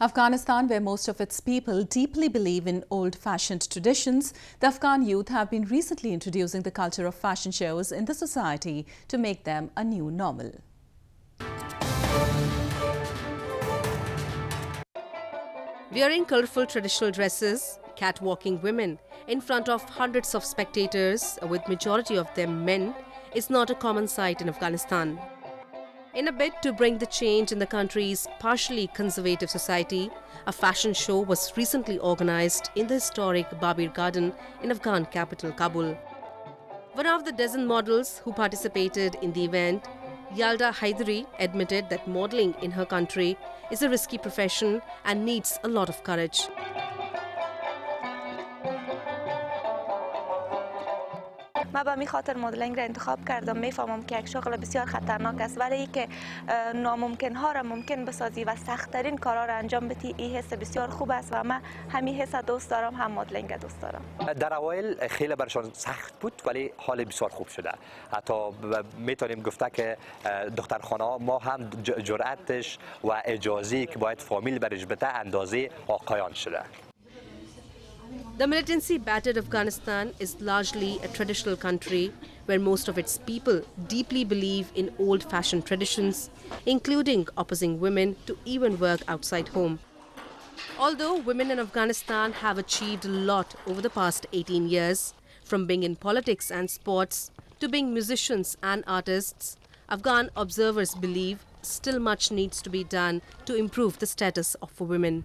Afghanistan, where most of its people deeply believe in old-fashioned traditions, the Afghan youth have been recently introducing the culture of fashion shows in the society to make them a new normal. Wearing colourful traditional dresses, catwalking women in front of hundreds of spectators, with majority of them men, is not a common sight in Afghanistan. In a bid to bring the change in the country's partially conservative society, a fashion show was recently organized in the historic Babur Garden in Afghan capital Kabul. One of the dozen models who participated in the event, Yalda Haidari, admitted that modeling in her country is a risky profession and needs a lot of courage. من به می خاطر مدلینگ را انتخاب کردم. می‌فهمم که یک شغل بسیار خطرناک است. ولی که ناممکن ها را ممکن بسازی و سختترین کارا را انجام بدی این حس بسیار خوب است و من همین حس دوست دارم هم مدلینگ دوست دارم. در اوایل خیلی برشان سخت بود ولی حال بسیار خوب شده. حتی می‌تونیم گفته که دخترخانه ما هم جرأتش و اجازه که باید فامیل برش بده اندازه آقایان شده. The militancy battered Afghanistan is largely a traditional country where most of its people deeply believe in old fashioned traditions, including opposing women to even work outside home. Although women in Afghanistan have achieved a lot over the past 18 years, from being in politics and sports to being musicians and artists, Afghan observers believe still much needs to be done to improve the status of women.